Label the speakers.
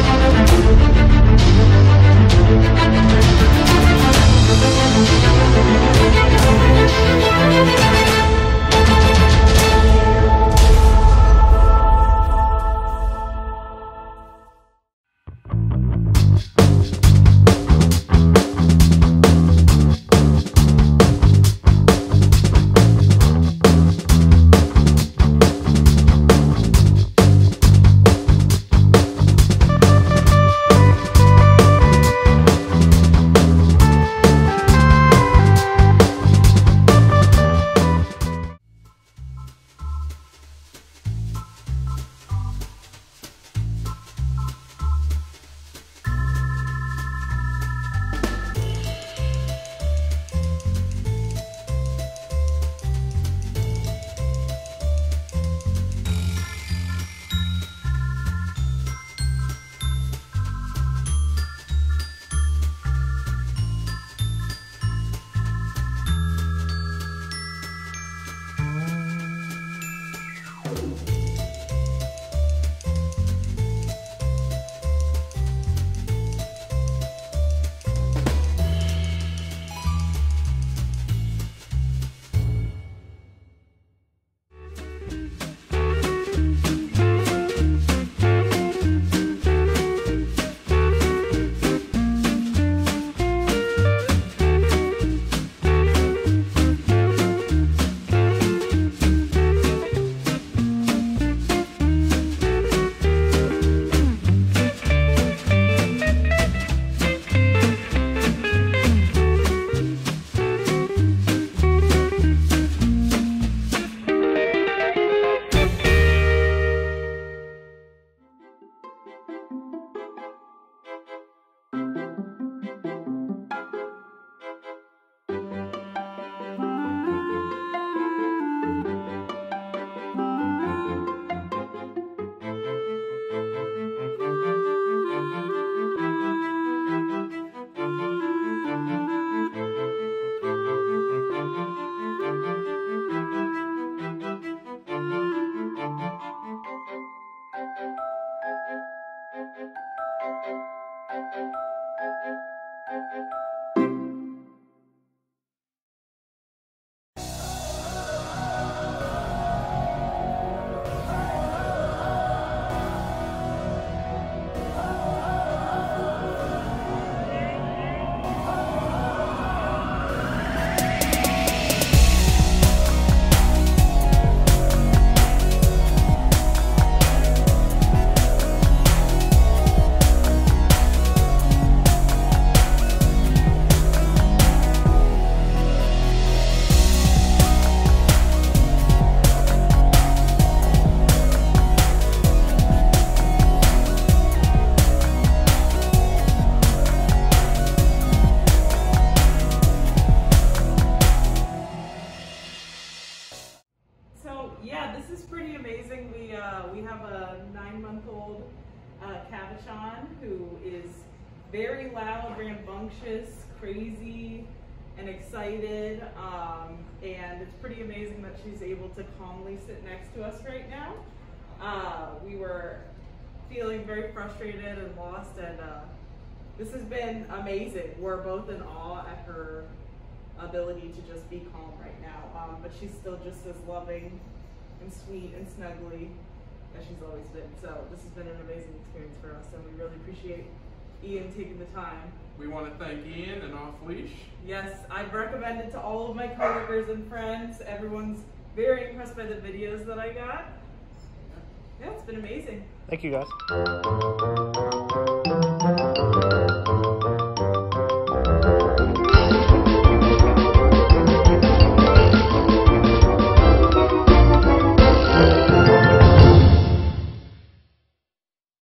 Speaker 1: Música Who is very loud, rambunctious, crazy, and excited. Um, and it's pretty amazing that she's able to calmly sit next to us right now. Uh, we were feeling very frustrated and lost, and uh, this has been amazing. We're both in awe at her ability to just be calm right now. Um, but she's still just as loving and sweet and snuggly as she's always been. So this has been an amazing experience for us, and we really appreciate Ian taking the time.
Speaker 2: We want to thank Ian and Off Leash.
Speaker 1: Yes, I've recommended to all of my coworkers and friends. Everyone's very impressed by the videos that I got. Yeah, it's been amazing.
Speaker 3: Thank you guys.